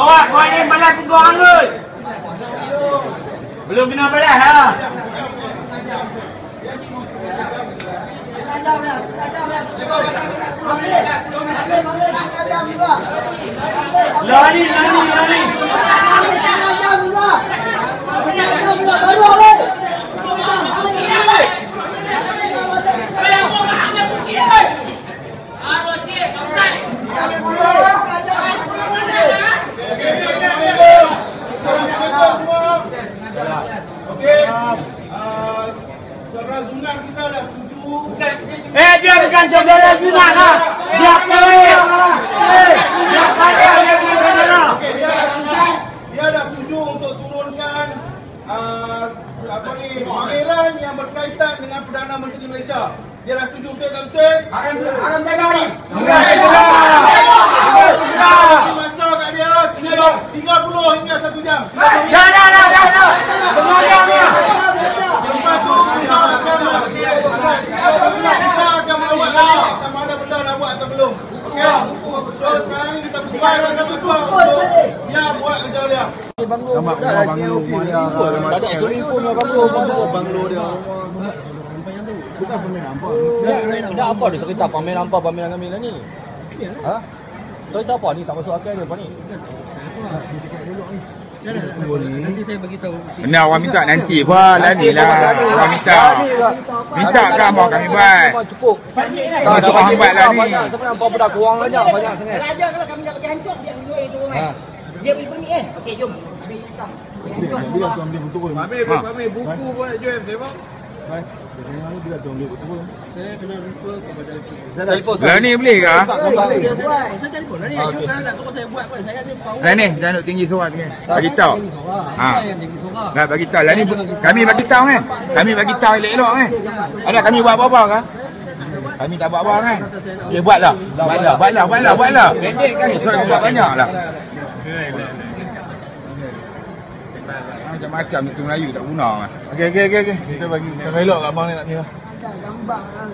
Awak buat ni balas tiga orang kot. Belum kena balas lah. Lari, lari, lari. Okey. Ah, saudara Zunan kita dah setuju. Eh, dia bukan saudara Zunan lah. Dia lah. Eh, dia kaya, dia bukan saudara. Okey, dia dah setuju. Dia dah setuju untuk turunkan ah, apa ni pameran yang berkaitan dengan Perdana Menteri Malaysia. Dia dah setuju betul tak betul? Akan akan jaga ni. Bagi masa kat dia 30 hingga 1 jam. Dah, dah, dah, dah, dah. Dengar dia ni. Lepas tu kita akan kita akan melawat lagi sama ada benda dah buat atau belum. Okey. So sekarang ni kita bersuai dengan besar untuk dia buat kerja dia. Dah apa dia cerita pameran apa pameran kami ni? Ha? Cerita apa ni tak masuk akal dia apa ni? Benar orang minta nanti apa lah ni lah. Orang minta. Minta ke mau kami buat? Cukup. Masuk orang buat lah ni. Banyak sebenarnya apa budak kurang banyak banyak sangat. Kalau ada kalau kami nak bagi hancur dia dulu itu rumah. Ha. Dia bagi permit eh. Okey jom. Habis kita. Hancur rumah. Telefon. lah ni boleh ke Saya telefon lah ni. Ah, okey. Kalau tak suruh saya buat pun saya ada power. lah ni dah nak tinggi surat ni bagi tahu ha yang tinggi surat. Nah, bagi tahu lah ni kami bagi tahu kan. Kami bagi tahu elok-elok kan. Ada kami buat apa-apa ke? Kami tak buat apa kan. Okey buatlah. Buatlah, buatlah, buatlah, buatlah. Pendek kan. Surat buat banyaklah. Macam-macam itu Melayu tak guna. Okey okey okey okey. Kita bagi kita elok kat abang ni nak ni lah.